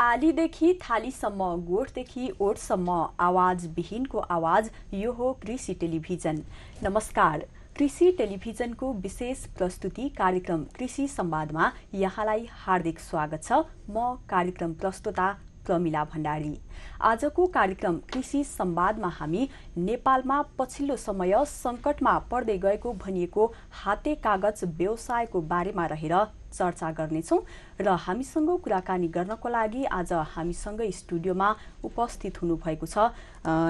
आलीदेखि थालीसम्म गोठदेखि ओठसम्म आवाजविहीनको आवाज यो हो कृषि टेलिभिजन। नमस्कार कृषि टेलिभिजनको विशेष प्रस्तुति कार्यक्रम कृषि संवादमा यहाँलाई हार्दिक स्वागत छ। म कार्यक्रम प्रस्तुता प्रमिला भण्डारी। आजको कार्यक्रम कृषि संवादमा हामी नेपालमा पछिल्लो समय संकटमा पर्दै गएको भनिएको हाते कागज व्यवसायको बारेमा रहेर चर्चा गर्नेछौँ र हामीसँग कुराकानी गर्नको लागि आज हामीसँग स्टुडियोमा उपस्थित हुनुभएको छ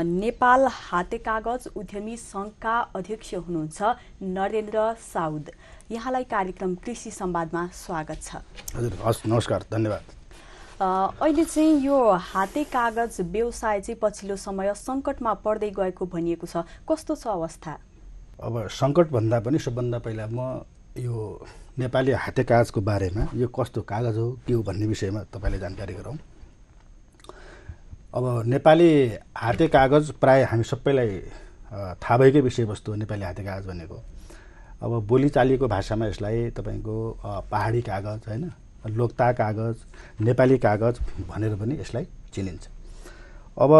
नेपाल हाते कागज उद्यमी सङ्घका अध्यक्ष हुनुहुन्छ नरेन्द्र साउद। यहाँलाई कार्यक्रम कृषि संवादमा स्वागत छ। हजुर हस् नमस्कार धन्यवाद। अहिले चाहिँ यो हाते कागज व्यवसाय चाहिँ पछिल्लो समय सङ्कटमा पर्दै गएको भनिएको छ। कस्तो छ अवस्था? अब सङ्कटभन्दा पनि सबभन्दा पहिला म यो नेपाली हाते कागजको बारेमा यो कस्तो कागज हो के हो भन्ने विषयमा तपाईँले जानकारी गरौँ। अब नेपाली हाते कागज प्राय हामी सबैलाई थाहा भएकै विषयवस्तु हो नेपाली हाते कागज भनेको। अब बोलीचालीको भाषामा यसलाई तपाईँको पहाडी कागज होइन? लोकता कागज नेपाली कागज भनेर पनि यसलाई चिनिन्छ। अब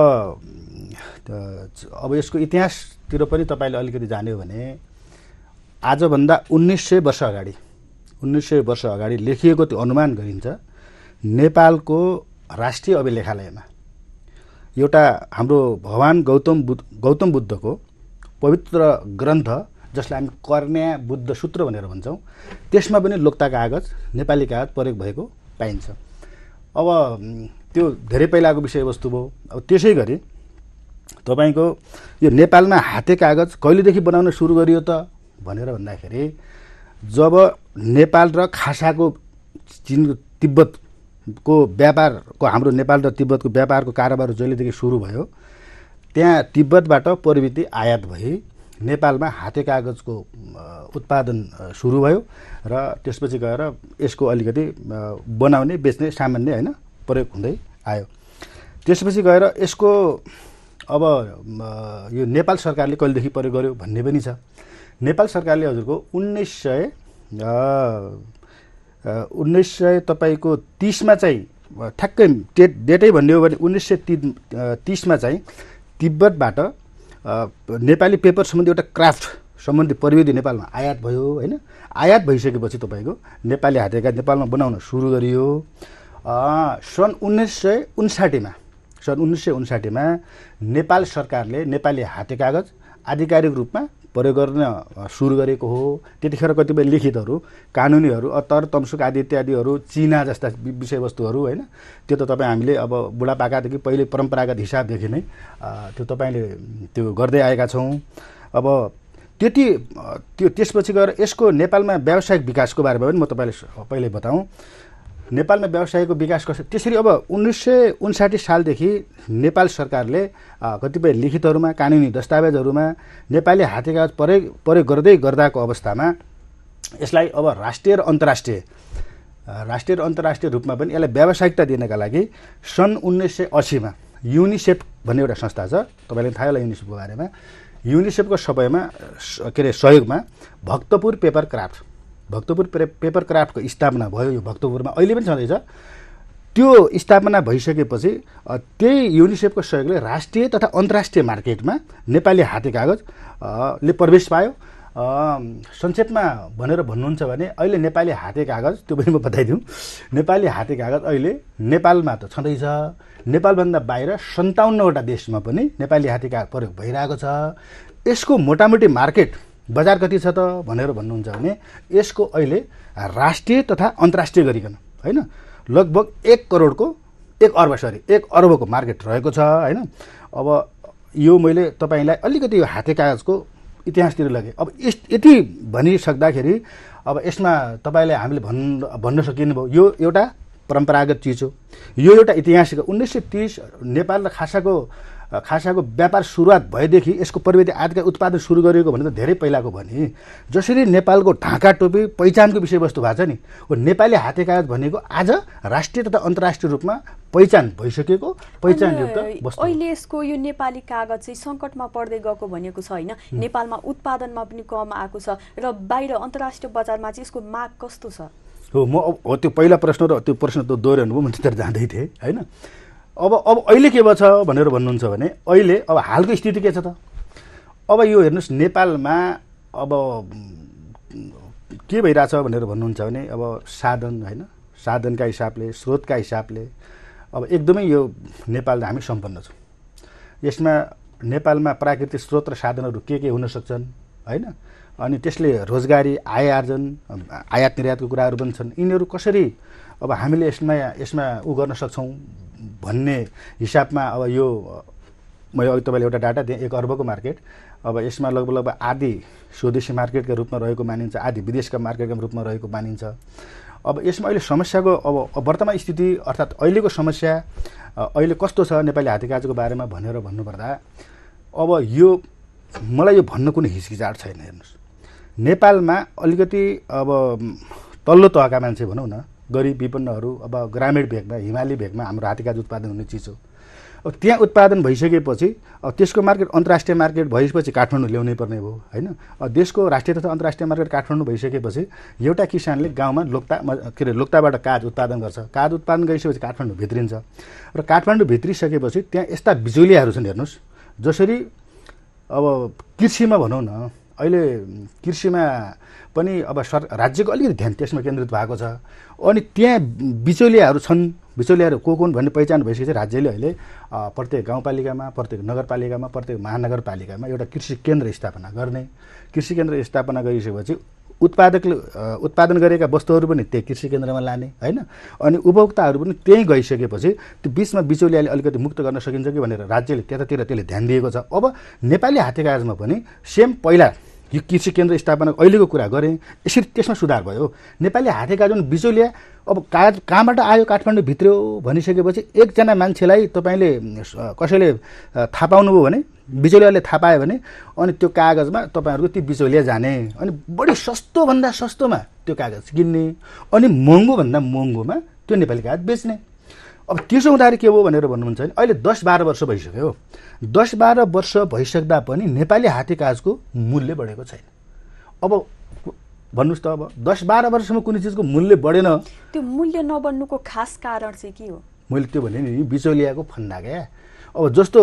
अब यसको इतिहासतिर पनि तपाईँले अलिकति जान्यो भने आजभन्दा उन्नाइस सय वर्ष अगाडि उन्नाइस सय वर्ष अगाडि लेखिएको त्यो अनुमान गरिन्छ नेपालको राष्ट्रिय अभिलेखालयमा एउटा हाम्रो भगवान् गौतम बुद्ध गौतम बुद्धको पवित्र ग्रन्थ जसलाई हामी कर्ण्या बुद्ध सूत्र भनेर भन्छौँ। त्यसमा पनि लोकता कागज नेपाली कागज प्रयोग भएको पाइन्छ। अब त्यो धेरै पहिलाको विषयवस्तु भयो। अब त्यसै गरी तपाईँको यो नेपालमा हाते कागज कहिलेदेखि बनाउन सुरु गरियो त? भनेर भन्दाखेरि जब नेपाल र खासाको चिन तिब्बतको व्यापारको हाम्रो नेपाल र तिब्बतको व्यापारको कारोबार जहिलेदेखि सुरु भयो त्यहाँ तिब्बतबाट प्रवृत्ति आयात भई नेपालमा हाते कागजको उत्पादन सुरु भयो र त्यसपछि गएर यसको अलिकति बनाउने बेच्ने सामान्य होइन प्रयोग हुँदै आयो। त्यसपछि गएर यसको अब यो नेपाल सरकारले कहिलेदेखि प्रयोग गर्यो भन्ने पनि छ। नेपाल सरकारले हजुरको उन्नाइस सय उन्नाइस सय तपाईँको तिसमा चाहिँ ठ्याक्कै डेट डेटै भन्ने हो भने उन्नाइस सय ति तिसमा चाहिँ तिब्बतबाट नेपाली पेपर सम्बन्धी एउटा क्राफ्ट सम्बन्धी प्रविधि नेपालमा आयात भयो होइन? आयात भइसकेपछि तपाईँको नेपाली हातेका नेपालमा बनाउन सुरु गरियो। सन् उन्नाइस सय उन्साठीमा सन् उन्नाइस सय उन्साठीमा नेपाल सरकारले नेपाली हाते कागज आधिकारिक रूपमा प्रयोग गर्न सुरु गरेको हो। त्यतिखेर कतिपय लिखितहरू कानुनीहरू तर तमसुक आदि इत्यादिहरू चिना जस्ता विषयवस्तुहरू होइन त्यो त तपाईँ हामीले अब बुढापाकादेखि पहिले परम्परागत हिसाबदेखि नै त्यो तपाईँले त्यो गर्दै आएका छौँ। अब त्यति त्यो त्यसपछि गएर यसको नेपालमा व्यावसायिक विकासको बारेमा पनि म तपाईँले पहिले बताउँ नेपालमा व्यवसायको विकास कसरी त्यसरी अब उन्नाइस सय उन्साठी सालदेखि नेपाल सरकारले कतिपय लिखितहरूमा कानुनी दस्तावेजहरूमा नेपाली हाते कागज प्रयोग प्रयोग गर्दै गर्दाको अवस्थामा यसलाई अब राष्ट्रिय र अन्तर्राष्ट्रिय राष्ट्रिय र अन्तर्राष्ट्रिय रूपमा पनि यसलाई व्यावसायिकता दिनका लागि सन् उन्नाइस सय अस्सीमा युनिसेफ भन्ने एउटा संस्था छ। तपाईँलाई थाहा होला युनिसेफको बारेमा। युनिसेफको समयमा के अरे सहयोगमा Bhaktapur paper craft Bhaktapur paper क्राफ्टको स्थापना भयो यो भक्तपुरमा अहिले पनि छँदैछ। त्यो स्थापना भइसकेपछि त्यही युनिसेफको सहयोगले राष्ट्रिय तथा अन्तर्राष्ट्रिय मार्केटमा नेपाली हाते कागजले प्रवेश पायो। संक्षेपमा भनेर भन्नुहुन्छ भने अहिले नेपाली हाते कागज त्यो पनि म बताइदिउँ। नेपाली हाते कागज अहिले नेपालमा त छँदैछ। नेपालभन्दा बाहिर सन्ताउन्नवटा देशमा पनि नेपाली हाते कागज प्रयोग भइरहेको छ। यसको मोटामोटी मार्केट बजार कति छ त भनेर भन्नुहुन्छ भने यसको अहिले राष्ट्रिय तथा अन्तर्राष्ट्रिय गरिकन होइन? लगभग एक करोडको एक अर्ब सरी एक अर्बको मार्केट रहेको छ होइन? अब यो मैले तपाईँलाई अलिकति यो हाते कागजको इतिहासतिर लगेँ। अब यस यति भनिसक्दाखेरि अब यसमा तपाईँले हामीले भन् भन्न सकिनुभयो यो एउटा परम्परागत चिज हो। यो एउटा ऐतिहासिक उन्नाइस सय तिस नेपाल र खासाको खासाको व्यापार सुरुवात भएदेखि यसको प्रविधि आदिका उत्पादन सुरु गरिएको भने त धेरै पहिलाको भने। जसरी नेपालको ढाका टोपी पहिचानको विषयवस्तु भएको छ नि हो नेपाली हाते कागज भनेको आज राष्ट्रिय तथा अन्तर्राष्ट्रिय रूपमा पहिचान भइसकेको पहिचानयुक्त अनि वस्तु हो। अहिले यसको यो नेपाली कागज चाहिँ सङ्कटमा पर्दै गएको भनेको छ होइन। नेपालमा उत्पादनमा पनि कम आएको छ र बाहिर अन्तर्राष्ट्रिय बजारमा चाहिँ यसको माग कस्तो छ? हो म अब हो त्यो पहिला प्रश्न र त्यो प्रश्न त दोहोऱ्याउनु भयो म त्यतिर जाँदै थिएँ होइन। अब अब अहिले के छ भनेर भन्नुहुन्छ भने अहिले अब हालको स्थिति के छ त? अब यो हेर्नुहोस् नेपालमा अब के भइरहेछ भनेर भन्नुहुन्छ भने अब साधन होइन? साधनका हिसाबले स्रोतका हिसाबले अब एकदमै यो नेपाल हामी सम्पन्न छौँ। यसमा नेपालमा प्राकृतिक स्रोत र साधनहरू के के हुन सक्छन् होइन? अनि त्यसले रोजगारी आय आर्जन आयात निर्यातको कुराहरू पनि छन्। यिनीहरू कसरी अब हामीले यसमा यसमा उ गर्न सक्छौँ? भन्ने हिसाबमा अब यो मैले अघि तपाईँले एउटा डाटा दिएँ एक अर्बको मार्केट। अब यसमा लगभग लगभग आधी स्वदेशी मार्केटका रूपमा रहेको मानिन्छ आधी विदेशका मार्केटका रूपमा रहेको मानिन्छ। अब यसमा अहिले समस्याको अब वर्तमान स्थिति अर्थात् अहिलेको समस्या अहिले कस्तो छ नेपाली हातेकाजको बारेमा भनेर भन्नुपर्दा अब यो मलाई यो भन्न कुनै हिचकिचाट छैन हेर्नुहोस्। नेपालमा अलिकति अब तल्लो तहका मान्छे भनौँ न गरिब विपन्नहरू अब ग्रामीण भेगमा हिमाली भेगमा हाम्रो हातेकाज उत्पादन हुने चिज हो। अब त्यहाँ उत्पादन भइसकेपछि अब त्यसको मार्केट अन्तर्राष्ट्रिय मार्केट भएपछि काठमाडौँ ल्याउनै पर्ने भयो होइन? देशको राष्ट्रिय तथा अन्तर्राष्ट्रिय मार्केट काठमाडौँ भइसकेपछि एउटा किसानले गाउँमा लोक्ता के अरे लोक्ताबाट काज उत्पादन गर्छ। काज उत्पादन गरिसकेपछि काठमाडौँ भित्रिन्छ। र काठमाडौँ भित्रिसकेपछि त्यहाँ यस्ता बिजुलियाहरू छन् हेर्नुहोस्। जसरी अब कृषिमा भनौँ न अहिले कृषिमा पनि अब सर राज्यको अलिकति ध्यान त्यसमा केन्द्रित भएको छ। अनि त्यहाँ बिचौलियाहरू छन्। बिचौलियाहरू को को हुन् भन्ने पहिचान भइसकेपछि राज्यले अहिले प्रत्येक गाउँपालिकामा प्रत्येक नगरपालिकामा प्रत्येक महानगरपालिकामा एउटा कृषि केन्द्र स्थापना गर्ने। कृषि केन्द्र स्थापना गरिसकेपछि उत्पादकले उत्पादन गरेका वस्तुहरू पनि त्यही कृषि केन्द्रमा लाने होइन? अनि उपभोक्ताहरू पनि त्यहीँ गइसकेपछि त्यो बिचमा बिचौलियाले अलिकति मुक्त गर्न सकिन्छ कि भनेर राज्यले त्यतातिर त्यसले ध्यान दिएको छ। अब नेपाली हातेकाजमा पनि सेम पहिला यो कृषि केन्द्र स्थापना अहिलेको कुरा गरेँ यसरी त्यसमा सुधार भयो। नेपाली हातेकाज जुन बिचौलिया अब कागज कहाँबाट आयो काठमाडौँ भित्र्यो भनिसकेपछि एकजना मान्छेलाई तपाईँले कसैले थाहा पाउनुभयो भने बिचौलियाले थाहा पायो भने अनि त्यो कागजमा तपाईँहरूको ती बिचौलिया जाने अनि बढी सस्तोभन्दा सस्तोमा त्यो कागज किन्ने अनि महँगोभन्दा महँगोमा त्यो नेपाली कागज बेच्ने। अब त्यसो हुँदाखेरि के भयो भनेर भन्नुहुन्छ भने अहिले दस बाह्र वर्ष भइसक्यो दस बाह्र वर्ष भइसक्दा पनि नेपाली हाते काजको मूल्य बढेको छैन। अब भन्नुहोस् त अब दस बाह्र वर्षसम्म कुनै चिजको मूल्य बढेन। त्यो मूल्य नबन्नुको खास कारण चाहिँ के हो? मैले त्यो भने नि बिचौलियाको फन्दा क्या। अब जस्तो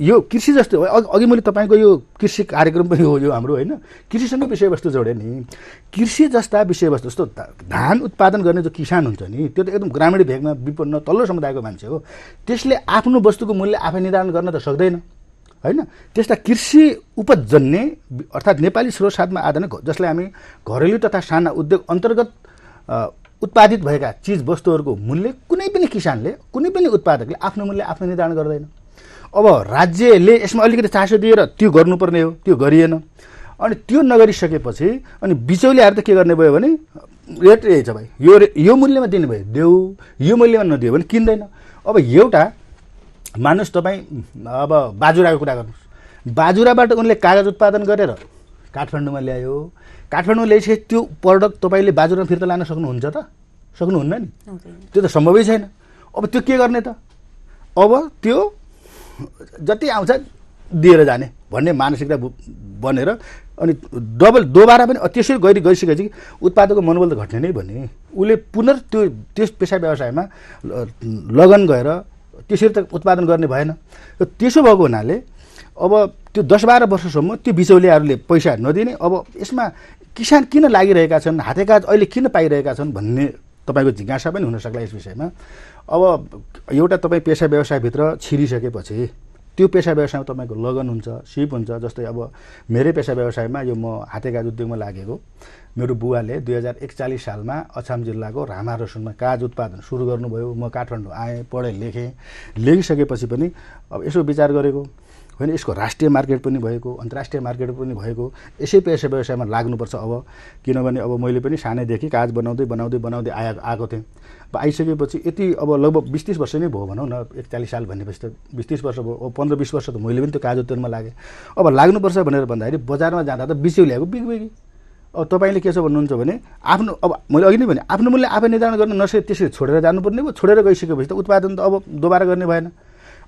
यो कृषि जस्तो अघि मैले तपाईँको यो कृषि कार्यक्रम पनि हो यो हाम्रो होइन। कृषिसँगै विषयवस्तु जोडेँ नि। कृषि जस्ता विषयवस्तु जस्तो धान उत्पादन गर्ने जो किसान हुन्छ नि त्यो त एकदम ग्रामीण भेगमा विपन्न तल्लो समुदायको मान्छे हो। त्यसले आफ्नो वस्तुको मूल्य आफै निर्धारण गर्न त सक्दैन होइन? त्यस्ता कृषि उपजन्य अर्थात् नेपाली स्रोत साधमा आधारित जसलाई हामी घरेलु तथा साना उद्योग अन्तर्गत उत्पादित भएका चिज वस्तुहरूको मूल्य कुनै पनि किसानले कुनै पनि उत्पादकले आफ्नो मूल्य आफ्नो निर्धारण गर्दैन। अब राज्यले यसमा अलिकति चासो दिएर त्यो गर्नुपर्ने हो त्यो गरिएन। अनि त्यो नगरिसकेपछि अनि बिचौलियाहरू त के गर्ने भयो भने रेट यही छ भाइ। यो यो मूल्यमा दिने भयो। देऊ यो मूल्यमा नदियो भने किन्दैन। अब एउटा मानुस् तपाईँ अब बाजुराको कुरा गर्नुहोस्। बाजुराबाट उनले कागज उत्पादन गरेर काठमाडौँमा ल्यायो। काठमाडौँमा ल्याइसके त्यो प्रडक्ट तपाईँले बाजुरामा फिर्ता लान सक्नुहुन्छ त? सक्नुहुन्न नि। त्यो त सम्भवै छैन। अब त्यो के गर्ने त? अब त्यो जति आउँछ दिएर जाने भन्ने मानसिकता बनेर अनि डबल दोबारा पनि त्यसरी गरी गइसकेपछि उत्पादकको मनोबल त घट्ने नै भने उसले पुनः त्यो त्यस पेसा व्यवसायमा लगन गएर त्यसरी त उत्पादन गर्ने भएन। र त्यसो भएको हुनाले अब त्यो दस बाह्र वर्षसम्म त्यो बिचौलियाहरूले पैसा नदिने अब यसमा किसान किन लागिरहेका छन् हातेकाज अहिले किन पाइरहेका छन् भन्ने तपाईँको जिज्ञासा पनि हुनसक्ला यस विषयमा। अब एउटा तपाईँ पेसा व्यवसायभित्र छिरिसकेपछि त्यो पेसा व्यवसायमा तपाईँको लगन हुन्छ सिप हुन्छ जस्तै अब मेरै पेसा व्यवसायमा यो म हातेकाज उद्योगमा लागेको मेरो बुवाले दुई हजार एकचालिस सालमा अछाम जिल्लाको रामा रसुनमा काज उत्पादन सुरु गर्नुभयो म काठमाडौँ आएँ पढेँ लेखेँ लेखिसकेपछि पनि अब यसो विचार गरेको। होइन यसको राष्ट्रिय मार्केट पनि भएको अन्तर्राष्ट्रिय मार्केट पनि भएको यसै पेसा व्यवसायमा लाग्नुपर्छ अब। किनभने अब मैले पनि सानैदेखि कागज बनाउँदै बनाउँदै बनाउँदै आए आएको थिएँ। अब आइसकेपछि यति अब लगभग बिस तिस वर्ष नै भयो भनौँ न एकचालिस साल भनेपछि त बिस तिस वर्ष भयो पन्ध्र बिस वर्ष त मैले पनि त्यो कागज उद्योगमा लागेँ। अब लाग्नुपर्छ भनेर भन्दाखेरि बजारमा जाँदा त बिस्यौ ल्याएको बिगबिगी अब तपाईँले के छ भन्नुहुन्छ भने आफ्नो अब मैले अघि नै भने आफ्नो मूल्य आफै निर्धारण गर्न नसके त्यसरी छोडेर जानुपर्ने भयो। छोडेर गइसकेपछि त उत्पादन त अब दोबारा गर्ने भएन।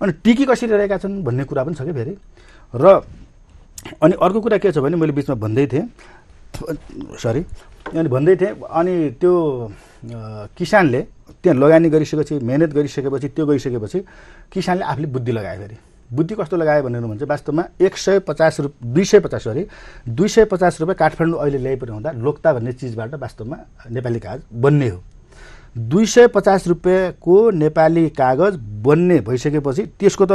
अनि टिकी कसरी रहेका छन् भन्ने कुरा पनि छ क्या फेरि। र अनि अर्को कुरा के छ भने मैले बिचमा भन्दै थिएँ। सरी। अनि भन्दै थिएँ अनि त्यो किसानले त्यहाँ लगानी गरिसकेपछि मिहिनेत गरिसकेपछि त्यो गइसकेपछि किसानले आफूले बुद्धि लगायो फेरि। बुद्धि कस्तो लगायो भनेर भन्छ वास्तवमा एक सय पचास रुप दुई सय पचास सरी दुई सय पचास रुपियाँ काठमाडौँ अहिले ल्याइपऱ्यो हुँदा लोकता भन्ने चिजबाट वास्तवमा नेपाली कागज बन्ने हो। दुई सय पचास रुपियाँको नेपाली कागज बन्ने भइसकेपछि त्यसको त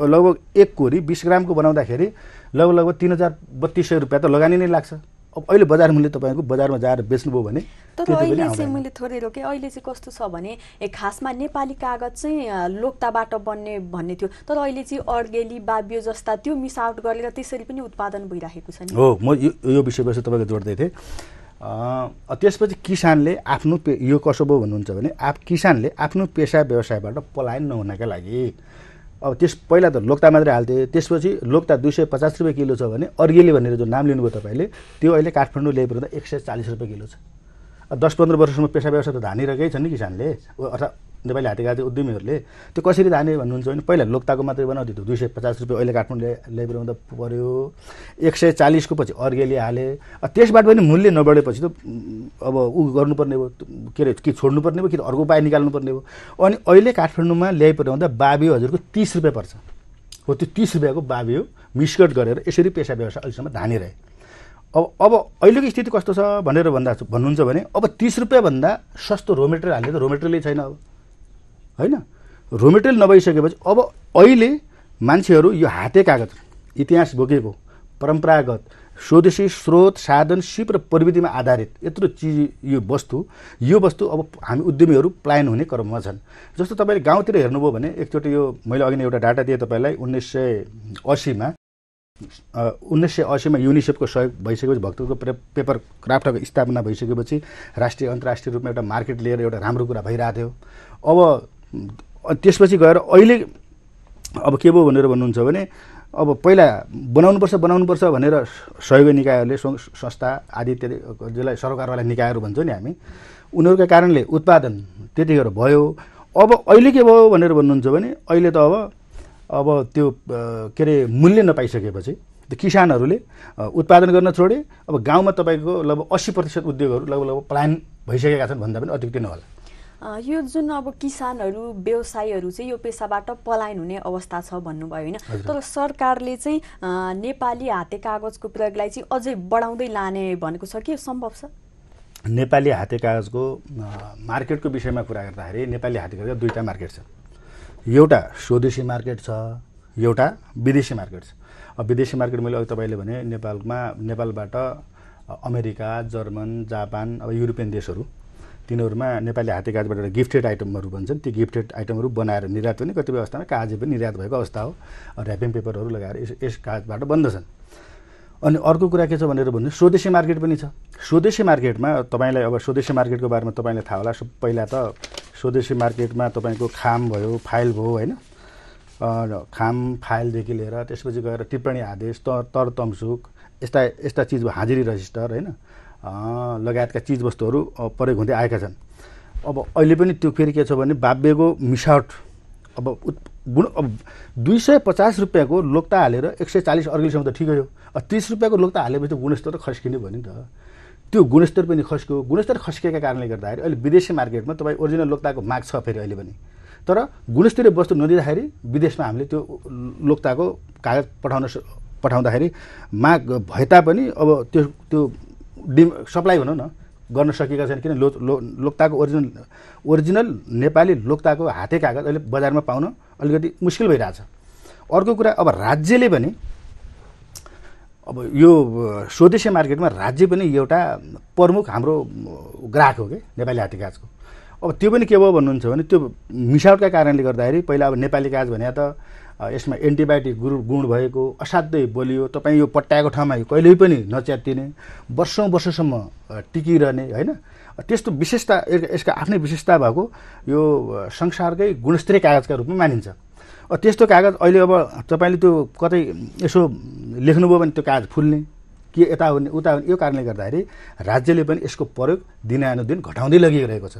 लगभग एक कोरी बिस ग्रामको बनाउँदाखेरि लगभग लगभग तिन हजार बत्तिस सय रुपियाँ त लगानी नै लाग्छ। अब अहिले बजार मूल्य तपाईँको बजारमा जाएर बेच्नुभयो भने तर अहिले चाहिँ मैले थोरै रोकेँ। अहिले चाहिँ कस्तो छ भने ए खासमा नेपाली कागज चाहिँ लोकताबाट बन्ने भन्ने थियो। तर अहिले चाहिँ अर्गेली बाबियो जस्ता त्यो मिसआउट गरेर त्यसरी पनि उत्पादन भइरहेको छ नि। हो म यो विषयवस्तु तपाईँको जोड्दै थिएँ। त्यसपछि किसानले आफ्नो पे यो कसो भयो भन्नुहुन्छ भने आप किसानले आफ्नो पेसा व्यवसायबाट पलायन नहुनका लागि। अब त्यस पहिला त लोकता मात्रै हाल्थे त्यसपछि लोकता दुई सय पचास रुपियाँ किलो छ भने अर्गेली भनेर जो नाम लिनुभयो तपाईँले त्यो अहिले काठमाडौँ ल्याइपर्दा एक सय चालिस रुपियाँ किलो छ। दस पन्ध्र वर्षसम्म पेसा व्यवसाय त धानिरहेकै छन् नि किसानले। अर्थात् नेपाली हातेका उद्यमीहरूले त्यो कसरी जाने भन्नुहुन्छ भने पहिला लोकताको मात्रै बनाउँथ्यो त्यो दुई सय पचास रुपियाँ अहिले काठमाडौँ ल्याइपुऱ्याउँदा पऱ्यो एक सय चालिसको पछि अर्गेली हाले। त्यसबाट पनि मूल्य नबढेपछि त अब ऊ गर्नुपर्ने भयो के अरे कि छोड्नुपर्ने भयो कि अर्को उपाय निकाल्नुपर्ने भयो। अनि अहिले काठमाडौँमा ल्याइपुऱ्याउँदा बाबियो हजुरको तिस रुपियाँ पर्छ। हो त्यो तिस रुपियाँको बाबियो मिसकट गरेर यसरी पेसा व्यवसाय अहिलेसम्म धानिरहे। अब अब अहिलेको स्थिति कस्तो छ भनेर भन्दा भन्नुहुन्छ भने अब तिस रुपियाँभन्दा सस्तो रो मेटेरियल हाल्ने त रो मेटेरियलै छैन अब। होइन? रो मेटेरियल नभइसकेपछि अब अहिले मान्छेहरू यो हाते कागज इतिहास बोकेको परम्परागत स्वदेशी स्रोत साधन सिप र प्रविधिमा आधारित यत्रो चिज यो वस्तु यो वस्तु अब हामी उद्यमीहरू प्लायन हुने क्रममा छन्। जस्तो तपाईँले गाउँतिर हेर्नुभयो भने एकचोटि यो मैले अघि नै एउटा डाटा दिएँ तपाईँलाई उन्नाइस सय असीमा उन्नाइस सय असीमा युनिसेफको सहयोग भइसकेपछि भक्तको पेपर क्राफ्टको स्थापना भइसकेपछि राष्ट्रिय अन्तर्राष्ट्रिय रूपमा एउटा मार्केट लिएर एउटा राम्रो कुरा भइरहेको थियो। अब त्यसपछि गएर अहिले अब के भयो भनेर भन्नुहुन्छ भने अब पहिला बनाउनुपर्छ बनाउनुपर्छ भनेर सहयोगी निकायहरूले संस्था आदि इत्यादि जसलाई सरकारवाला निकायहरू भन्छौँ नि हामी उनीहरूका कारणले उत्पादन त्यतिखेर भयो। अब अहिले के भयो भनेर भन्नुहुन्छ भने अहिले त अब अब त्यो के अरे मूल्य नपाइसकेपछि त्यो किसानहरूले उत्पादन गर्न छोडे अब गाउँमा तपाईँको लगभग अस्सी प्रतिशत उद्योगहरू लगभग लगभग प्लान भइसकेका छन् भन्दा पनि अत्युक्ति नहोला यो जुन अब किसानहरू व्यवसायीहरू चाहिँ यो पेसाबाट पलायन हुने अवस्था छ भन्नुभयो होइन। तर सरकारले चाहिँ नेपाली हाते कागजको प्रयोगलाई चाहिँ अझै बढाउँदै लाने भनेको छ के सम्भव छ? नेपाली हाते कागजको मार्केटको विषयमा कुरा गर्दाखेरि नेपाली हाते कागज दुईवटा मार्केट छ। एउटा स्वदेशी मार्केट छ एउटा विदेशी मार्केट छ। विदेशी मार्केट मैले अघि तपाईँले भने नेपालमा नेपालबाट अमेरिका जर्मन जापान अब युरोपियन देशहरू तिनीहरूमा नेपाली हाते कागजबाट गिफ्टेड आइटमहरू भन्छन्। ती गिफ्टेड आइटमहरू बनाएर निर्यात हुने कतिपय अवस्थामा कागज पनि निर्यात भएको अवस्था हो ऱ्यापिङ पेपरहरू लगाएर यस यस कागजबाट बन्दछन् अनि अर्को कुरा के छ भनेर भन्नु स्वदेशी मार्केट पनि छ। स्वदेशी मार्केटमा तपाईँलाई अब स्वदेशी मार्केटको बारेमा तपाईँलाई थाहा होला पहिला त स्वदेशी मार्केटमा तपाईँको खाम भयो फाइल भयो होइन? खाम फाइलदेखि लिएर त्यसपछि गएर टिप्पणी आदेश तर तर तमसुक यस्ता यस्ता चिज हाजिरी रजिस्टर होइन? लगायतका चिजवस्तुहरू प्रयोग हुँदै आएका छन्। अब अहिले पनि त्यो फेरि के छ भने बाब्यको मिसावट अब गुण अब दुई सय पचास रुपियाँको लोक्ता हालेर एक सय चालिस अर्गेलसम्म त ठिकै हो। तिस रुपियाँको लोक्ता हालेपछि गुणस्तर खस्किने भयो नि त। त्यो गुणस्तर पनि खस्क्यो। गुणस्तर खस्किएका कारणले गर्दाखेरि अहिले विदेशी मार्केटमा तपाईँ ओरिजिनल लोक्ताको माग छ फेरि अहिले पनि। तर गुणस्तरीय वस्तु नदिँदाखेरि विदेशमा हामीले त्यो लोक्ताको कागज पठाउन पठाउँदाखेरि माग भए तापनि अब त्यो त्यो डिम सप्लाई भनौँ न गर्न सकेका छैन किन लो लो लोकताको ओरिजिनल ओरिजिनल नेपाली लोकताको हाते कागज अहिले बजारमा पाउन अलिकति मुस्किल भइरहेछ। अर्को कुरा अब राज्यले पनि अब यो स्वदेशी मार्केटमा राज्य पनि एउटा प्रमुख हाम्रो ग्राहक हो कि नेपाली हाते कागजको अब त्यो पनि के भयो भन्नुहुन्छ भने त्यो मिसावटका कारणले गर्दाखेरि पहिला अब नेपाली कागज भने त यसमा एन्टिबायोटिक गुण गुण भएको असाध्यै बलियो तपाईँ यो पट्याएको ठाउँमा कहिल्यै पनि नच्यातिने वर्षौँ वर्षसम्म टिकिरहने होइन? त्यस्तो विशेषता यस- यसका आफ्नै विशेषता भएको यो संसारकै गुणस्तरीय कागजका रूपमा मानिन्छ। त्यस्तो कागज अहिले अब तपाईँले त्यो कतै यसो लेख्नुभयो भने त्यो कागज फुल्ने के यता हुने उता हुने यो कारणले गर्दाखेरि राज्यले पनि यसको प्रयोग दिनानुदिन घटाउँदै लगिरहेको छ।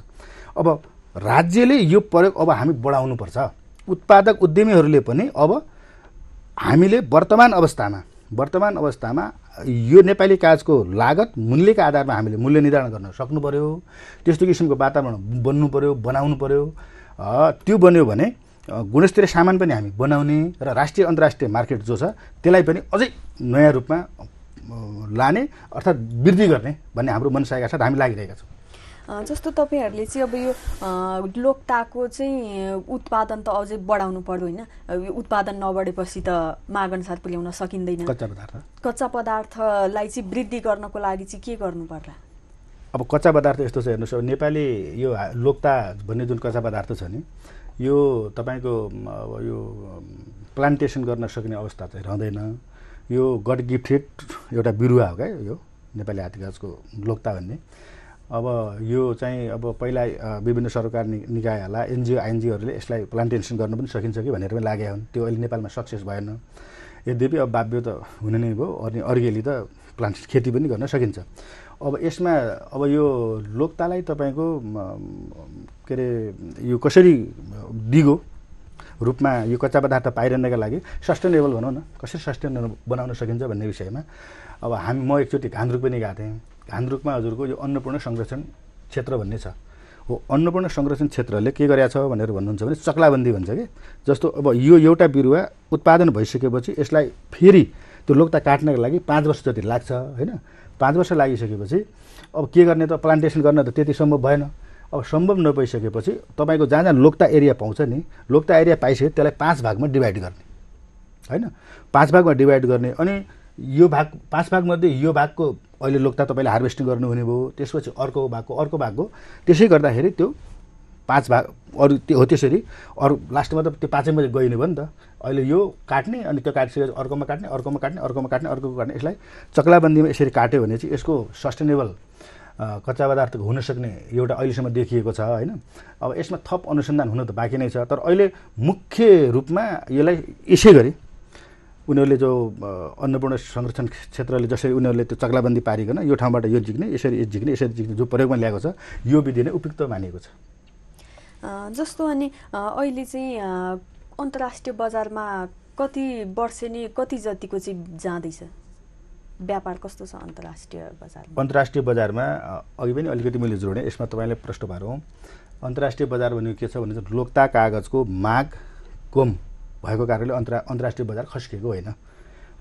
अब राज्यले यो प्रयोग अब हामी बढाउनुपर्छ। उत्पादक उद्यमीहरूले पनि अब हामीले वर्तमान अवस्थामा वर्तमान अवस्थामा यो नेपाली काजको लागत मूल्यका आधारमा हामीले मूल्य निर्धारण गर्न सक्नु पर्यो त्यस्तो किसिमको वातावरण बन्नु पर्यो बनाउनु पर्यो अ, त्यो बन्यो भने गुणस्तरीय सामान पनि हामी बनाउने र राष्ट्रिय अन्तर्राष्ट्रिय मार्केट जो छ त्यसलाई पनि अझै नयाँ रूपमा लाने अर्थात् वृद्धि गर्ने भन्ने हाम्रो मनसायका साथ हामी लागिरहेका छौँ। जस्तो तपाईँहरूले चाहिँ अब यो लोकताको चाहिँ उत्पादन त अझै बढाउनु पर्यो होइन? उत्पादन नबढेपछि त माग अनुसार पुर्याउन सकिँदैन। कच्चा पदार्थ? कच्चा पदार्थलाई चाहिँ वृद्धि गर्नको लागि चाहिँ के गर्नु पर्ला? अब कच्चा पदार्थ यस्तो छ हेर्नुहोस् अब नेपाली यो लोक्ता भन्ने जुन कच्चा पदार्थ छ नि यो तपाईँको अब यो प्लान्टेसन गर्न सक्ने अवस्था चाहिँ रहँदैन। यो गड गिफ्टेड एउटा बिरुवा हो क्या यो नेपाली हात्तीगाछको लोक्ता भन्ने। अब यो चाहिँ अब पहिला विभिन्न सरकार निकायहरूलाई एनजिओ आइएनजिओहरूले यसलाई प्लान्टेसन गर्न पनि सकिन्छ कि भनेर पनि लागेका हुन्। त्यो अहिले नेपालमा सक्सेस भएन। यद्यपि अब बाध्य त हुने नै भयो अनि अर्गेली त प्लान्ट खेती पनि गर्न सकिन्छ। अब यसमा अब यो लोकतालाई तपाईँको के अरे यो कसरी दिगो? रूपमा यो कच्चा पदार्थ पाइरहनका लागि सस्टेनेबल भनौँ न। कसरी सस्टेनेबल बनाउन सकिन्छ भन्ने विषयमा अब हामी म एकचोटि घान्द्रुक पनि गएको थिएँ घान्द्रुकमा हजुरको यो अन्नपूर्ण संरक्षण क्षेत्र भन्ने छ। हो अन्नपूर्ण संरक्षण क्षेत्रले के गरेछ भनेर भन्नुहुन्छ भने चक्लाबन्दी भन्छ कि। जस्तो अब यो एउटा बिरुवा उत्पादन भइसकेपछि यसलाई फेरि त्यो लोकता काट्नको लागि पाँच वर्ष जति लाग्छ होइन? पाँच वर्ष लागिसकेपछि अब के गर्ने त? प्लान्टेसन गर्न त त्यति सम्भव भएन। अब सम्भव नभइसकेपछि तपाईँको जहाँ जहाँ लोकता एरिया पाउँछ नि लोकता एरिया पाइसके त्यसलाई पाँच भागमा डिभाइड गर्ने। होइन? पाँच भागमा डिभाइड गर्ने अनि यो भाग पाँच भागमध्ये यो भागको अहिले लोकता तपाईँले हार्भेस्टिङ गर्नुहुने भयो त्यसपछि अर्को भागको अर्को भागको त्यसै गर्दाखेरि त्यो पाँच भाग अरू त्यो हो त्यसरी अरू लास्टमा त त्यो पाँचै मात्रै गइने भयो नि त। अहिले यो काट्ने अनि त्यो काटिसकेपछि अर्कोमा काट्ने अर्कोमा काट्ने अर्कोमा काट्ने अर्कोमा काट्ने यसलाई चक्लाबन्दीमा यसरी काट्यो भने चाहिँ यसको सस्टेनेबल कच्चा पदार्थको हुन सक्ने एउटा अहिलेसम्म देखिएको छ होइन? अब यसमा थप अनुसन्धान हुन त बाँकी नै छ तर अहिले मुख्य रूपमा यसलाई यसै गरी उनीहरूले जो अन्नपूर्ण संरक्षण क्षेत्रले जसरी उनीहरूले त्यो चक्लाबन्दी पारिकन यो ठाउँबाट यो जिग्ने यसरी जिग्ने यसरी जिग्ने जो प्रयोगमा ल्याएको छ यो विधि नै उपयुक्त मानिएको छ। जस्तो अनि अहिले चाहिँ अन्तर्राष्ट्रिय बजारमा कति वर्षेनी कति जतिको चाहिँ जाँदैछ? व्यापार कस्तो छ अन्तर्राष्ट्रिय बजारमा? अन्तर्राष्ट्रिय बजारमा अघि पनि अलिकति मैले जोडेँ यसमा तपाईँले प्रश्न पारौँ। अन्तर्राष्ट्रिय बजार भनेको के छ भने लोकता कागजको माग कम भएको कारणले अन्तरा अन्तर्राष्ट्रिय बजार खस्किएको होइन।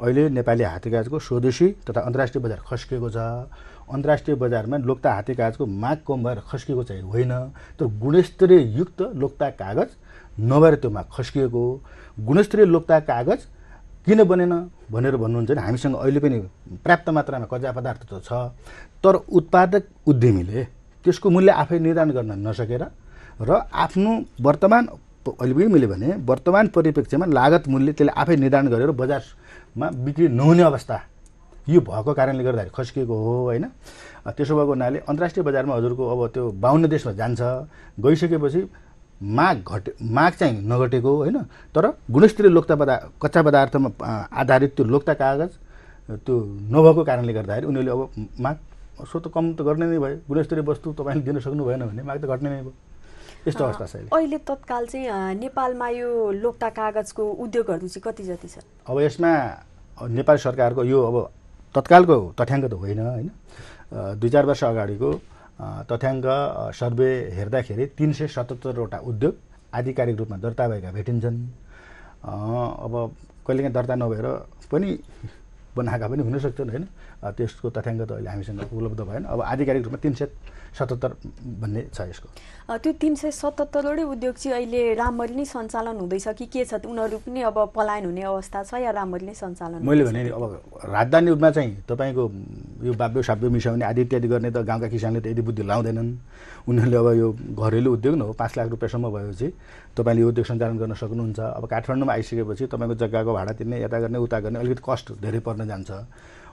अहिले नेपाली हातेकाजको स्वदेशी तथा अन्तर्राष्ट्रिय बजार खस्किएको छ। अन्तर्राष्ट्रिय बजारमा लोकता हातेकाजको माग कम भएर खस्किएको चाहिँ होइन। तर गुणस्तरीय युक्त लोकता कागज नभएर त्यो माग खस्किएको। गुणस्तरीय लोकता कागज किन बनेन? भनेर भन्नुहुन्छ भने हामीसँग अहिले पनि पर्याप्त मात्रामा कच्चा पदार्थ त छ तर उत्पादक उद्यमीले त्यसको मूल्य आफै निर्धारण गर्न नसकेर र आफ्नो वर्तमान अहिले पनि मैले भने वर्तमान परिप्रेक्ष्यमा लागत मूल्य त्यसले आफै निर्धारण गरेर बजारमा बिक्री नहुने अवस्था यो भएको कारणले गर्दाखेरि खस्किएको हो होइन? त्यसो भएको हुनाले अन्तर्राष्ट्रिय बजारमा हजुरको अब त्यो बाहन्न देशमा जान्छ। गइसकेपछि माग घटे माग चाहिँ नघटेको होइन? तर गुणस्तरीय लोकता पदा कच्चा पदार्थमा आधारित त्यो लोकता कागज त्यो नभएको कारणले गर्दाखेरि उनीहरूले अब माग सो त कम त गर्ने नै भयो। गुणस्तरीय वस्तु तपाईँले दिन सक्नु भएन भने माग त घट्ने नै भयो। यस्तो अवस्था छ अहिले। तत्काल चाहिँ नेपालमा यो लोकता कागजको उद्योगहरू चाहिँ कति जति छ अब यसमा नेपाल सरकारको यो अब तत्कालको तथ्याङ्क त होइन होइन? दुई चार वर्ष अगाडिको तथ्याङ्क सर्वे हेर्दाखेरि तिन सय सतहत्तरवटा उद्योग आधिकारिक रूपमा दर्ता भएका भेटिन्छन्। अब कहिलेकाहीँ दर्ता नभएर पनि बनाएका पनि हुनसक्छन् होइन? त्यसको तथ्याङ्क त अहिले हामीसँग उपलब्ध भएन। अब आधिकारिक रूपमा तिन सय सतहत्तर भन्ने छ यसको। त्यो तिन सय सतहत्तरवटै उद्योग चाहिँ अहिले राम्ररी नै सञ्चालन हुँदैछ कि के छ? उनीहरू पनि अब पलायन हुने अवस्था छ या राम्ररी नै सञ्चालन मैले? भने अब राजधानी रूपमा चाहिँ तपाईँको यो बाब्यो साब्यो मिसाउने आदि इत्यादि गर्ने त गाउँका किसानले त यदि बुद्धि लाउँदैनन्। उनीहरूले अब यो घरेलु उद्योग न हो पाँच लाख रुपियाँसम्म भएपछि तपाईँले यो उद्योग सञ्चालन गर्न सक्नुहुन्छ। अब काठमाडौँमा आइसकेपछि तपाईँको जग्गाको भाडा तिर्ने यता गर्ने उता गर्ने अलिकति कस्ट धेरै पर्न जान्छ।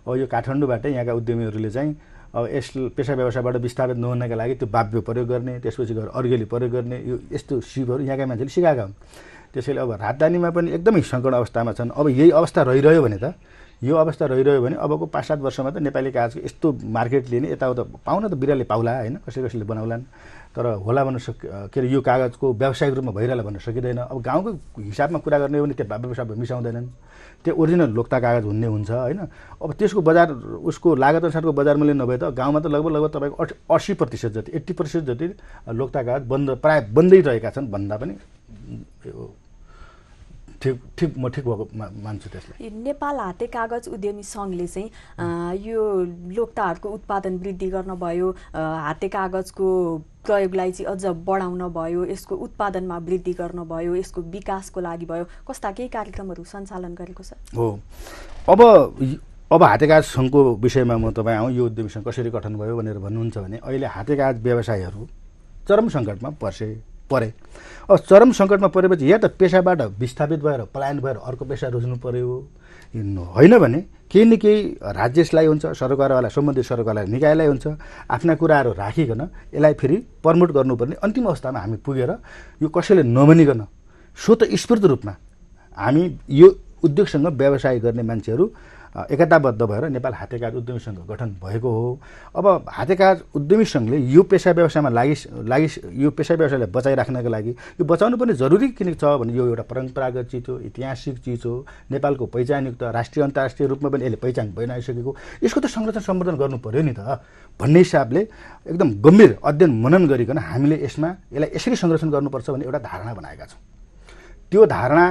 अब यो काठमाडौँबाटै यहाँका उद्यमीहरूले चाहिँ अब यस पेसा व्यवसायबाट विस्थापित नहुनका लागि त्यो बाब्य प्रयोग गर्ने त्यसपछि गएर अर्गेली प्रयोग गर्ने यो यस्तो सिपहरू यहाँका मान्छेले सिकाएका। हुन् त्यसैले अब राजधानीमा पनि एकदमै सङ्कट अवस्थामा छन्। अब यही अवस्था रहिरह्यो भने त यो अवस्था रहिरह्यो भने अबको पाँच सात वर्षमा त नेपाली कागजको यस्तो मार्केट लिने यताउता पाउन त बिराले पाउला होइन कसै कसैले बनाउलान्। तर होला भन्न सक के अरे यो कागजको व्यावसायिक रूपमा भइरहला भन्न सकिँदैन। अब गाउँको हिसाबमा कुरा गर्ने हो भने त्यो व्यवसाय मिसाउँदैनन्। त्यो ओरिजिनल लोकता कागज हुने हुन्छ होइन। अब त्यसको बजार उसको लागत अनुसारको बजार मूल्य नभए त गाउँमा त लगभग लगभग तपाईँको अस्सी प्रतिशत जति एट्टी प्रतिशत जति लोकता कागज बन्द प्रायः बन्दै रहेका छन् भन्दा पनि ठिक ठिक म ठिक भएको मान्छु त्यसलाई। नेपाल हाते कागज उद्यमी सङ्घले चाहिँ यो लोकताहरूको उत्पादन वृद्धि गर्न भयो हाते कागजको प्रयोगलाई चाहिँ अझ बढाउन भयो यसको उत्पादनमा वृद्धि गर्न भयो यसको विकासको लागि भयो। कस्ता केही कार्यक्रमहरू सञ्चालन गरेको छ? हो। अब अब हातेकाज सङ्घको विषयमा म तपाईँ आउँ यो उद्यमी सङ्घ कसरी गठन भयो भनेर भन्नुहुन्छ भने अहिले हातेकाज व्यवसायहरू चरम सङ्कटमा पर्से। परे। अब चरम सङ्कटमा परेपछि या त पेसाबाट विस्थापित भएर पलायन भएर अर्को पेसा रोज्नु हिँड्नु होइन भने केही न केही राज्यलाई हुन्छ सरकारवाला सम्बन्धित सरकारलाई निकायलाई हुन्छ आफ्ना कुराहरू राखिकन यसलाई फेरि प्रमोट गर्नुपर्ने अन्तिम अवस्थामा हामी पुगेर यो कसैले नभनिकन स्वतस्फूर्त रूपमा हामी यो उद्योगसँग व्यवसाय गर्ने मान्छेहरू एकताबद्ध भएर नेपाल हातेकाज उद्यमी सङ्घ गठन भएको हो। अब हातेकाज उद्यमी सङ्घले यो पेसा व्यवसायमा लागि लागि यो पेसा व्यवसायलाई बचाइराख्नका लागि यो बचाउनु पनि जरुरी किन छ भने यो एउटा परम्परागत चिज हो ऐतिहासिक चिज हो। नेपालको पहिचानयुक्त राष्ट्रिय अन्तर्राष्ट्रिय रूपमा पनि यसले पहिचान बनाइसकेको यसको त संरक्षण सम्वर्धन गर्नु पर्यो नि त। भन्ने हिसाबले एकदम गम्भीर अध्ययन मनन गरिकन हामीले यसमा यसलाई यसरी संरक्षण गर्नुपर्छ भन्ने एउटा धारणा बनाएका छौँ। त्यो धारणा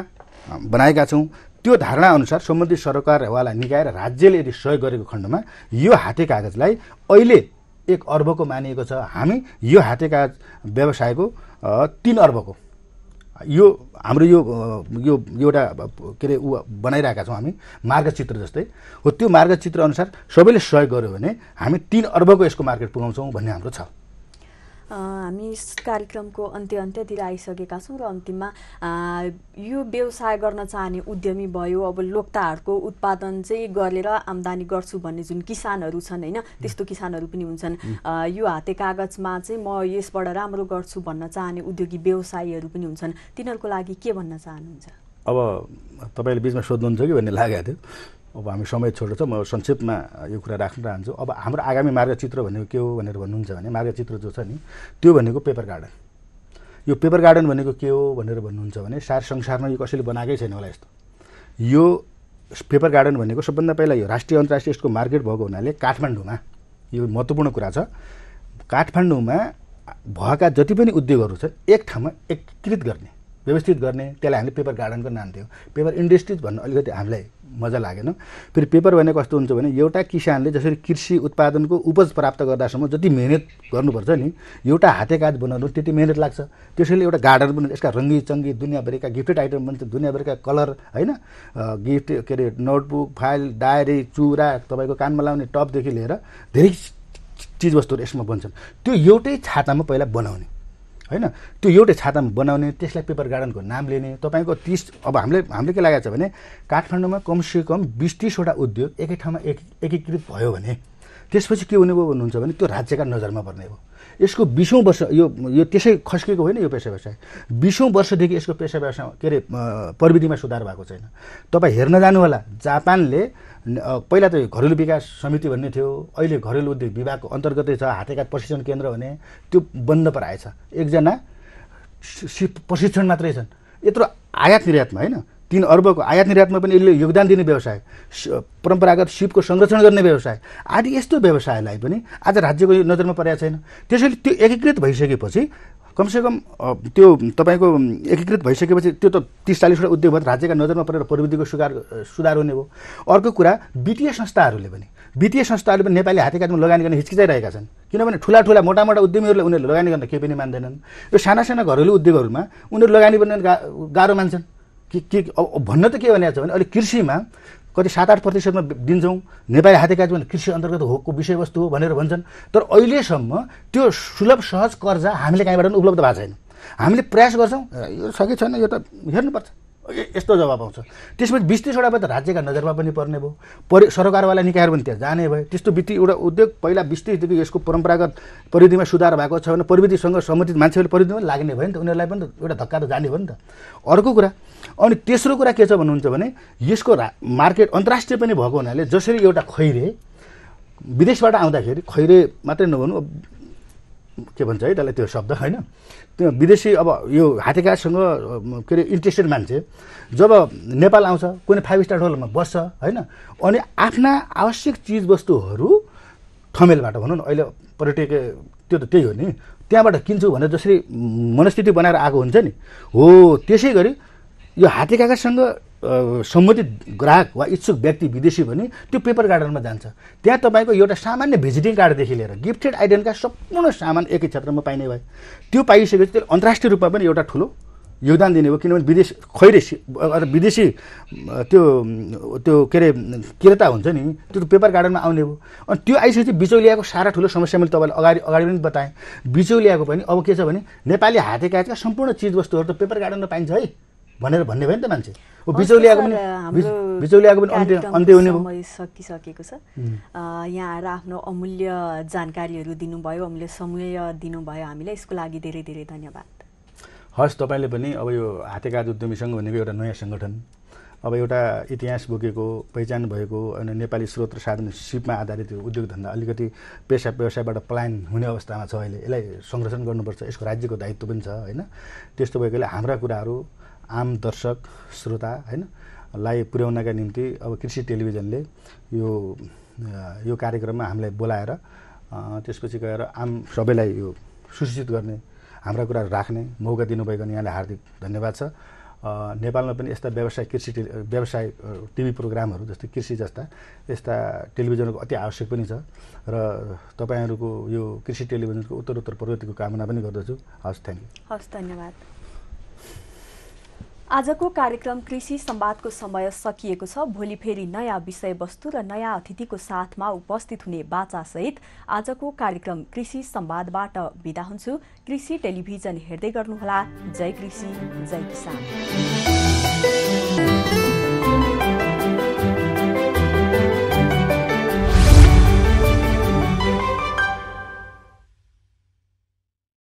बनाएका छौँ। त्यो धारणा अनुसार सम्बन्धित सरकारवाला निकाय र राज्यले यदि सहयोग गरेको खण्डमा यो हाते कागजलाई अहिले एक अर्बको मानिएको छ। हामी यो हाते कागज व्यवसायको तिन अर्बको यो हाम्रो यो यो एउटा के अरे ऊ बनाइरहेका छौँ हामी मार्गचित्र जस्तै। हो त्यो मार्गचित्र अनुसार सबैले सहयोग गर्यो भने हामी तिन अर्बको यसको मार्केट पुगाउँछौँ भन्ने हाम्रो छ। हामी यस कार्यक्रमको अन्त्य अन्त्यतिर आइसकेका छौँ र अन्तिममा यो व्यवसाय गर्न चाहने उद्यमी भयो अब लोकताहरूको उत्पादन चाहिँ गरेर आम्दानी गर्छु भन्ने जुन किसानहरू छन् होइन? त्यस्तो किसानहरू पनि हुन्छन्। यो हाते कागजमा चाहिँ म यसबाट राम्रो गर्छु भन्न चाहने उद्योगी व्यवसायीहरू पनि हुन्छन्। तिनीहरूको लागि के भन्न चाहनुहुन्छ? अब तपाईँले बिचमा सोध्नुहुन्छ कि भन्ने लागेको थियो। अब हामी समय छोटो छ म संक्षेपमा यो कुरा राख्न चाहन्छु। अब हाम्रो आगामी मार्गचित्र भनेको के हो भनेर भन्नुहुन्छ भने मार्गचित्र जो छ नि त्यो भनेको पेपर गार्डन। यो पेपर गार्डन भनेको के हो भनेर भन्नुहुन्छ भने सार संसारमा यो कसैले बनाएकै छैन होला यस्तो। यो पेपर गार्डन भनेको सबभन्दा पहिला यो राष्ट्रिय अन्तर्राष्ट्रिय यसको मार्केट भएको हुनाले काठमाडौँमा यो महत्त्वपूर्ण कुरा छ। काठमाडौँमा भएका जति पनि उद्योगहरू छन् एक ठाउँमा एकीकृत गर्ने। व्यवस्थित गर्ने त्यसलाई हामीले पेपर गार्डनको नाम दियौँ। पेपर इन्डस्ट्रिज भन्नु अलिकति हामीलाई मजा लागेन। फेरि पेपर भनेको कस्तो हुन्छ भने एउटा किसानले जसरी कृषि उत्पादनको उपज प्राप्त गर्दासम्म जति मिहिनेत गर्नुपर्छ नि एउटा हाते काज बनाउनु त्यति मिहिनेत लाग्छ। त्यसैले एउटा गार्डन पनि यसका रङ्गी चङ्गी दुनियाँभरिका गिफ्टेड आइटम बन्छ दुनियाँभरिका कलर होइन? गिफ्ट के अरे नोटबुक फाइल डायरी चुरा तपाईँको कानमा लाउने टपदेखि लिएर धेरै चिजवस्तुहरू यसमा बन्छन्। त्यो एउटै छातामा पहिला बनाउने। होइन? त्यो एउटै छातामा बनाउने त्यसलाई पेपर गार्डनको नाम लिने। तपाईँको तिस अब हामीले हामीले के लागेको छ भने काठमाडौँमा कमसेकम बिस तिसवटा उद्योग एकै ठाउँमा एक एकीकृत भयो भने त्यसपछि के हुने भयो भन्नुहुन्छ भने त्यो राज्यका नजरमा पर्ने हो। यसको बिसौँ वर्ष यो यो त्यसै खस्किएको होइन यो पेसा व्यवसाय। बिसौँ वर्षदेखि यसको पेसा व्यवसाय के अरे प्रविधिमा सुधार भएको छैन। तपाईँ हेर्न जानु होला जापानले पहिला त घरेलु विकास समिति भन्ने थियो। अहिले घरेलु उद्योग विभागको अन्तर्गतै छ हातेकाट प्रशिक्षण केन्द्र भने त्यो बन्द पर आएछ एकजना प्रशिक्षण मात्रै छन्। यत्रो आयात निर्यातमा होइन? तिन अर्बको आयात निर्यातमा पनि यसले योगदान दिने व्यवसाय परम्परागत सिपको संरक्षण गर्ने व्यवसाय आदि यस्तो व्यवसायलाई पनि आज राज्यको नजरमा परेको छैन। त्यसैले त्यो एकीकृत भइसकेपछि कमसेकम त्यो तपाईँको एकीकृत भइसकेपछि त्यो त तिस चालिसवटा उद्योग भयो राज्यका नजरमा परेर प्रविधिको सुधार सुधार हुने भयो अर्को कुरा वित्तीय संस्थाहरूले पनि वित्तीय संस्थाहरूले पनि नेपाली हातेकाजमा लगानी गर्न हिचकिचाइरहेका छन्। किनभने ठुला ठुला मोटा मोटा उद्यमीहरूले उनीहरूले लगानी गर्न केही पनि मान्दैनन्। यो साना साना घरेलु उद्योगहरूमा उनीहरू लगानी गर्न गाह्रो मान्छन्। के के अब भन्न त के भनेको छ भने अहिले कृषिमा कति सात आठ प्रतिशतमा दिन्छौँ। नेपाली हातेकाज भने कृषि अन्तर्गत होको विषयवस्तु हो भनेर भन्छन्। तर अहिलेसम्म त्यो सुलभ सहज कर्जा हामीले कहीँबाट उपलब्ध भएको छैन। हामीले प्रयास गर्छौँ। यो छ कि छैन यो त हेर्नुपर्छ। यस्तो जवाब आउँछ। त्यसपछि बिस तिसवटा त राज्यका नजरमा पनि पर्ने भयो। परि सरकारवाला निकायहरू पनि त्यहाँ जाने भयो। त्यस्तो वित्तीय एउटा उद्योग पहिला बिस तिसदेखि यसको परम्परागत प्रविधिमा सुधार भएको छ भने प्रविधिसँग सम्बन्धित मान्छेहरूले प्रविधिमा लाग्ने भयो नि त। उनीहरूलाई पनि एउटा धक्का त जाने भयो नि त। अर्को कुरा अनि तेस्रो कुरा के छ भन्नुहुन्छ भने यसको मार्केट अन्तर्राष्ट्रिय पनि भएको हुनाले जसरी एउटा खैरे विदेशबाट आउँदाखेरि खैरे मात्रै नभनु के भन्छ है त्यसलाई त्यो शब्द होइन? त्यो विदेशी अब यो हातेकासँग के अरे इन्ट्रेस्टेड मान्छे जब नेपाल आउँछ कुनै फाइभ स्टार होटलमा बस्छ होइन? अनि आफ्ना आवश्यक चिजवस्तुहरू थमेलबाट भनौँ न अहिले पर्यटक त्यो त त्यही हो नि। त्यहाँबाट किन्छु भनेर जसरी मनस्थिति बनाएर आएको हुन्छ नि हो त्यसै गरी यो हातेकाकासँग सम्बन्धित ग्राहक वा इच्छुक व्यक्ति विदेशी भने त्यो पेपर गार्डनमा जान्छ। त्यहाँ तपाईँको एउटा सामान्य भिजिटिङ कार्डदेखि लिएर गिफ्टेड आइडेन्टका सम्पूर्ण सामान एकै क्षेत्रमा पाइने भयो त्यो पाइसकेपछि त्यसले अन्तर्राष्ट्रिय रूपमा पनि एउटा ठुलो योगदान दिने हो किनभने विदेश खैरे विदेशी त्यो त्यो के अरे क्रेता हुन्छ नि त्यो पेपर गार्डनमा आउने हो। अनि त्यो आइसकेपछि बिचौलियाको सारा ठुलो समस्या मैले तपाईँलाई अगाडि अगाडि पनि बताएँ। बिचौलियाको पनि अब के छ भने नेपाली हाते काजका सम्पूर्ण चिजवस्तुहरू त पेपर गार्डनमा पाइन्छ है। भनेर भन्ने भयो नि त मान्छे। बिचौलियाको पनि बिचौलियाको पनि अन्त्य अन्त्य हुने सकिसकेको छ। यहाँ आएर आफ्नो अमूल्य जानकारीहरू दिनुभयो अमूल्य समय दिनुभयो हामीलाई। यसको लागि धेरै धेरै धन्यवाद। हस् तपाईँले पनि अब यो हातेकाज उद्यमी सङ्घ भनेको एउटा नयाँ सङ्गठन अब एउटा इतिहास बोकेको पहिचान भएको अनि नेपाली स्रोत र साधन सिपमा आधारित उद्योग धन्दा अलिकति पेसा व्यवसायबाट पलायन हुने अवस्थामा छ अहिले। यसलाई संरक्षण गर्नुपर्छ। यसको राज्यको दायित्व पनि छ होइन? त्यस्तो भएकोले हाम्रा कुराहरू आम दर्शक श्रोता होइन लाई पुर्याउनका निम्ति अब कृषि टेलिभिजनले यो यो कार्यक्रममा हामीलाई बोलाएर त्यसपछि गएर आम सबैलाई यो सूचित गर्ने हाम्रा कुराहरू राख्ने मौका दिनुभएको यहाँलाई हार्दिक धन्यवाद छ। नेपालमा पनि यस्ता व्यवसाय कृषि व्यवसाय टिभी प्रोग्रामहरू जस्तै कृषि जस्ता यस्ता टेलिभिजनको अति आवश्यक पनि छ र तपाईँहरूको यो कृषि टेलिभिजनको उत्तरोत्तर प्रगतिको कामना पनि गर्दछु। हस् थ्याङ्क यू। हस् धन्यवाद। आजको कार्यक्रम कृषि सम्वादको समय सकिएको छ। भोलि फेरि नयाँ विषयवस्तु र नयाँ अतिथिको साथमा उपस्थित हुने बाचासहित आजको कार्यक्रम कृषि सम्वादबाट बिदा हुन्छु। कृषि टेलिभिजन हेर्दै गर्नुहोला। जय कृषि जय किसान।